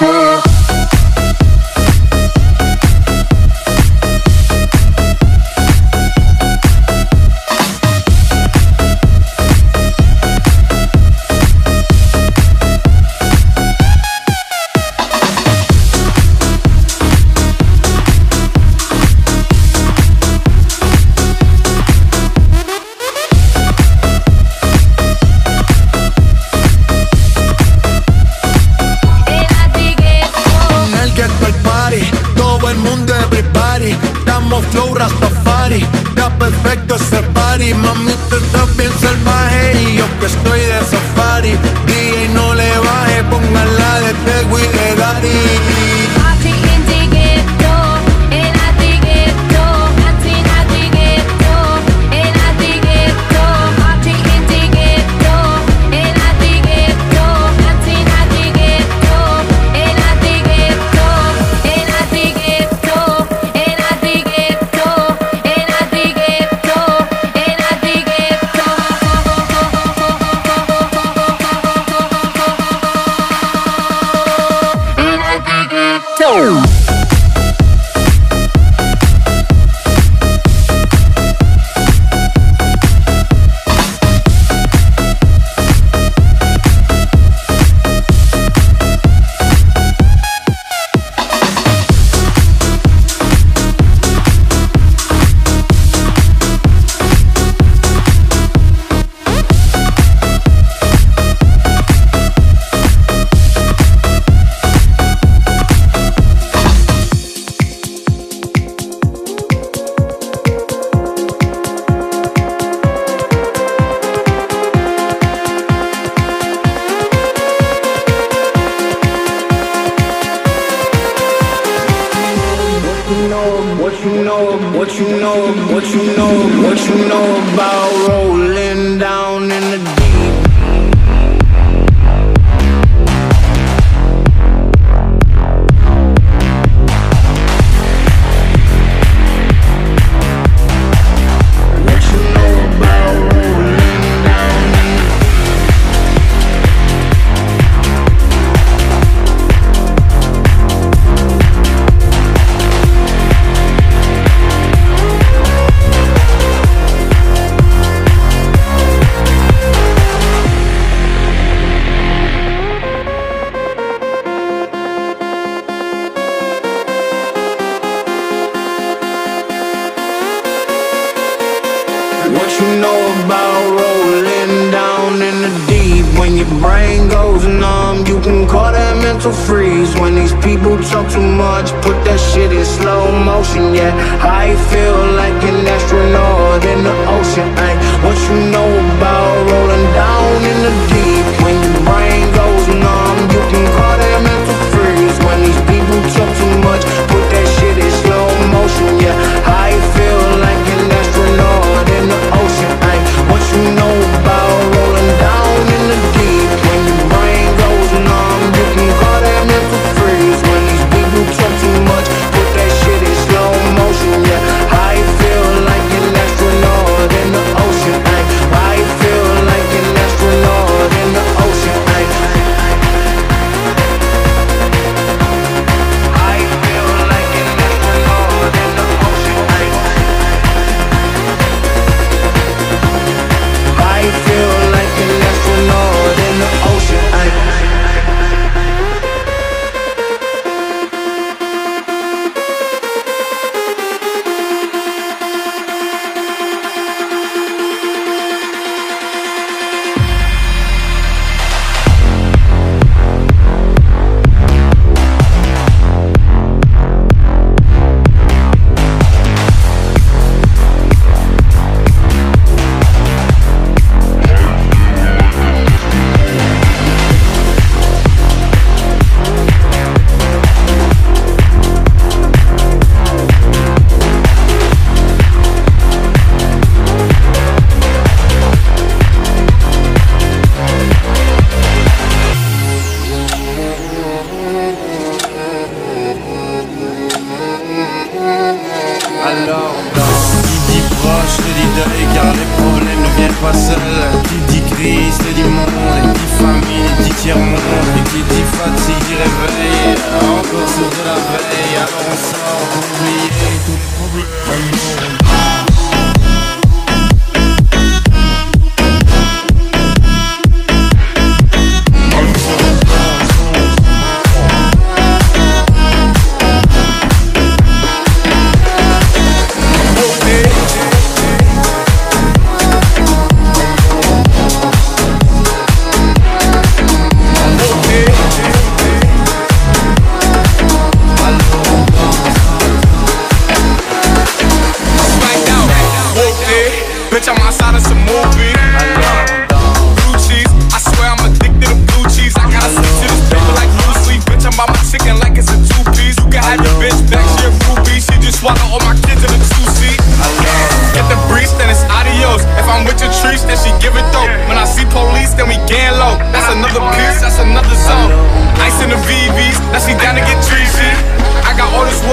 Yeah.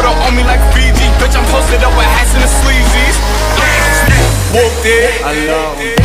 water on me like Fiji. Bitch, I'm posted up with hats and the sleazies. Whooped it. I love it.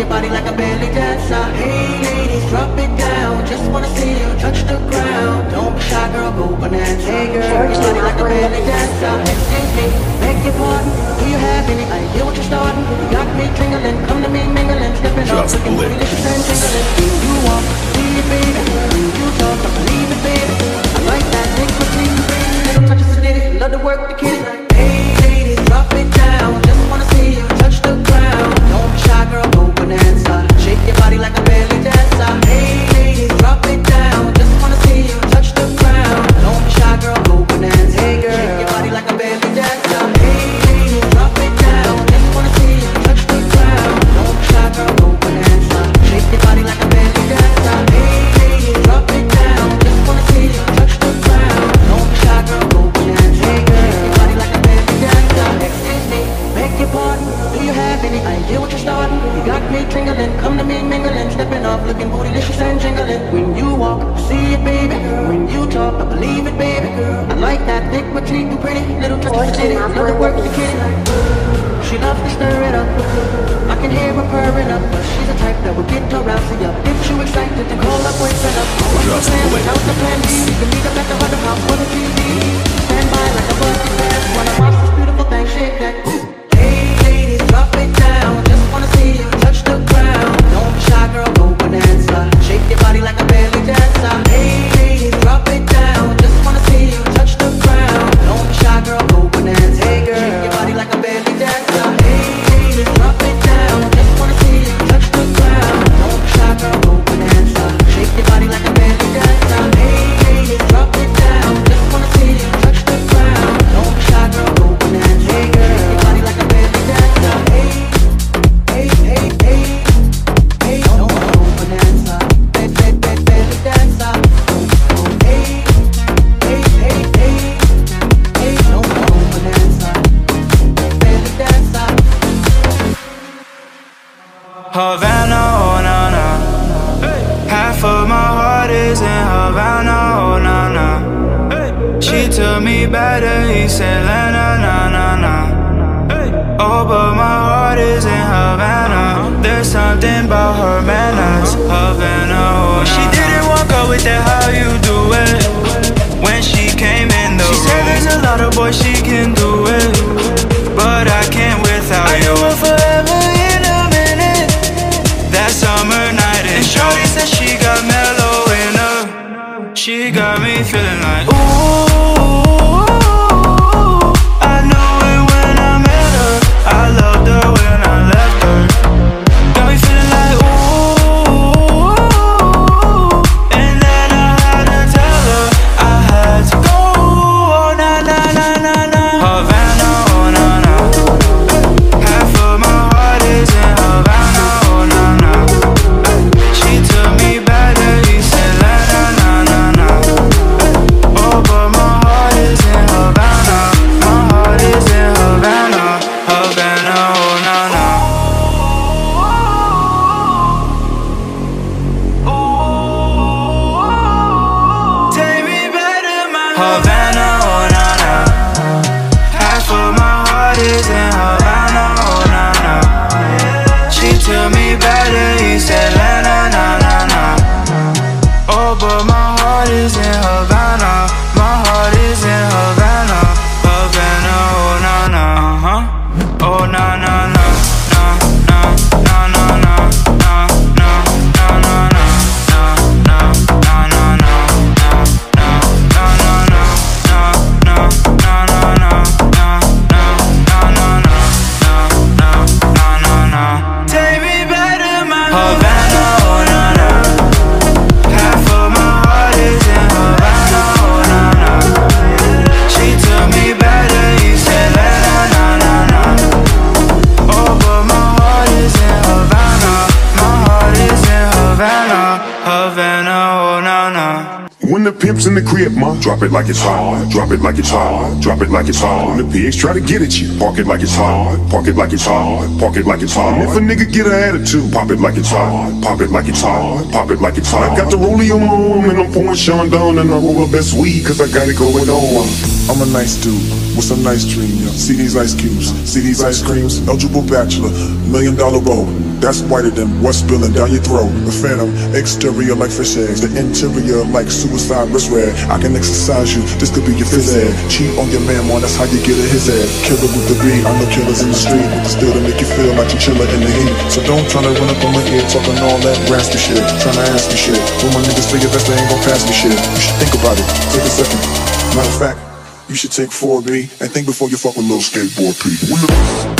your body like a baby. Complaining about her manners Havana, oh, She didn't walk out with that how you do it. When she came in the she room. She said there's a lot of boys she can do it. But I can't without I you. I forever in a minute. That summer night And Shorty said she got mellow in her. She got me feeling like in the crib, ma. Drop it like it's hot. Drop it like it's hot. Drop it like it's hot. When the pigs try to get at you, park it like it's hot. Park it like it's hot. Park it like it's hot. If a nigga get an attitude, pop it like it's hot. Pop it like it's hot. Pop it like it's hot. I got the rollie on my arm and I'm pouring Chandon and I roll the best weed cause I got it going on. I'm a nice dude with some nice dreams. See these ice cubes, see these ice creams. Eligible bachelor, million dollar roll. That's whiter than what's spilling down your throat. The phantom, exterior like fish eggs, the interior like suicide wrist red. I can exercise you, this could be your phys ed. Cheat on your man, man, that's how you get a his head. Killer with the beat, I know killers in the street. The still to make you feel like you're chiller in the heat. So don't try to run up on my ear talking all that raspy shit. Trying to ask me shit. When my niggas figure best they ain't gon' pass me shit. You should think about it, take a second. Matter of fact, you should take 4B and think before you fuck with little skateboard P.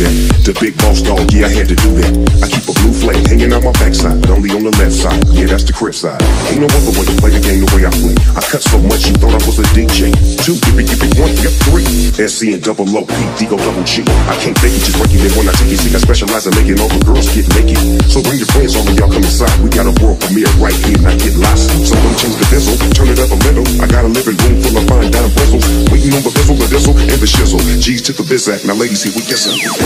that. The big boss dog, yeah, I had to do that. I keep a blue flame hanging out my backside, but only on the left side. Yeah, that's the crib side. Ain't no other way to play the game the way I play. I cut so much you thought I was a DJ. Two, give it, give it one, yep, three. SC and double O P, D go double G. I can't fake it, just break it in when I take it. See, I specialize in making all the girls get naked. So bring your friends, of y'all come inside. We got a world premiere right here, not get lost. So don't change the diesel, turn it up a little. I got a living room full of fine dime bristles. Waiting on the bizzle, the diesel, and the shizzle. G's to the biz act. Now, ladies, here we get some.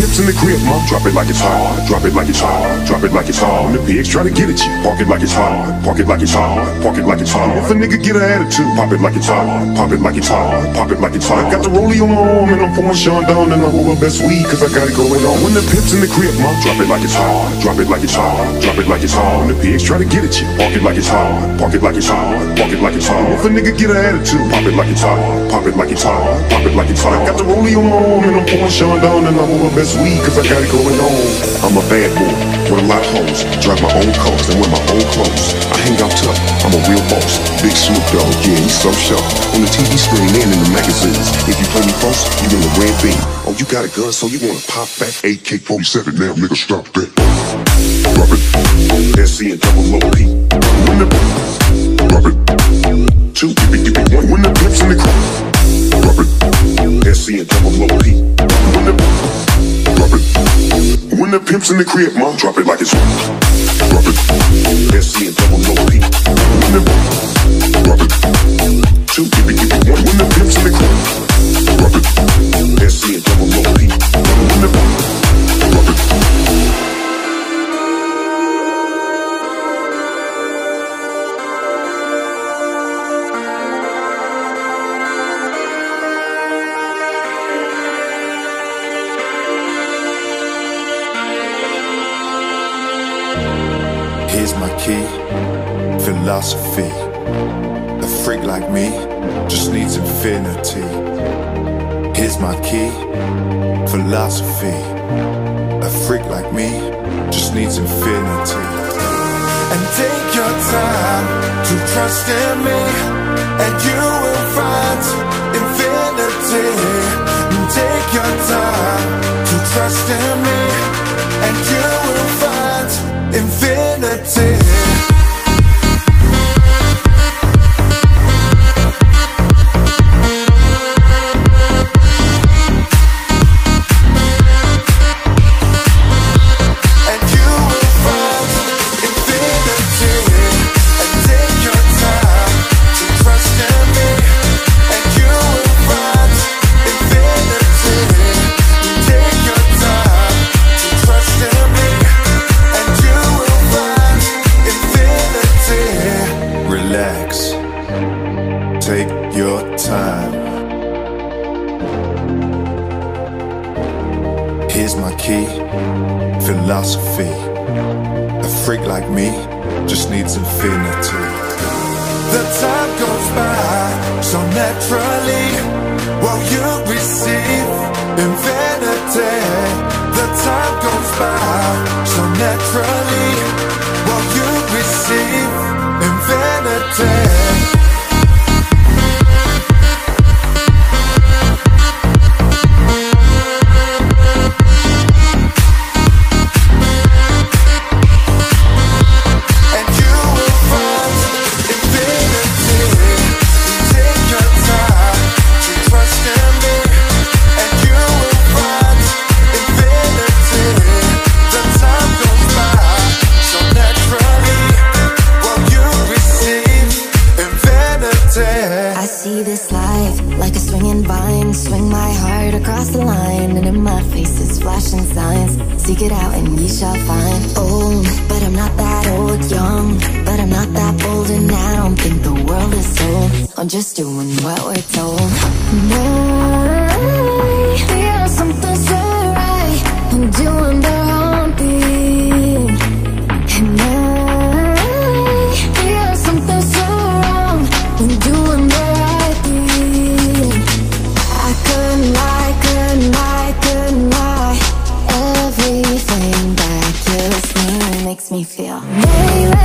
Pimps in the crib, ma, drop it like it's hot. Drop it like it's hot. Drop it like it's hot. When the pigs try to get at you, park it like it's hot. Park it like it's hot. Park it like it's hot. If a nigga get an attitude, pop it like it's hot. Pop it like it's hot. Pop it like it's hot. I got the rollie on my arm and I'm pouring Chandon and I roll the best weed cause I got it going on. When the pimps in the crib, ma, drop it like it's hot. Drop it like it's hot. Drop it like it's hot. When the pigs try to get at you, park it like it's hot. Park it like it's hot. Park it like it's hot. If a nigga get an attitude, pop it like it's hot. Pop it like it's hot. Pop it like it's hot. I got the rollie on my arm and I'm pouring Chandon and I roll the best weed cause I got it going on. I'm a bad boy with a lot of hoes. Drive my own cars and wear my own clothes. I hang out tough. I'm a real boss. Big Snoop Dogg, yeah, he's so sharp. On the TV screen and in the magazines. If you play me close, you in the red beam. Oh, you got a gun, so you wanna pop back? AK-47 now, nigga, stop that. Drop it. SC and double low P. When the pimps in the crib, ma, drop it like it's hot. Drop it. SC and double low P. When the drop it. Two, give it, give it one. When the pimps in the crib. Drop it. SC and double low P. When the philosophy. A freak like me just needs infinity. Here's my key, philosophy. A freak like me just needs infinity. And take your time to trust in me, and you will find infinity. And take your time to trust in me, and you will find infinity. you receive infinity The time goes by so naturally. While you receive infinity me feel.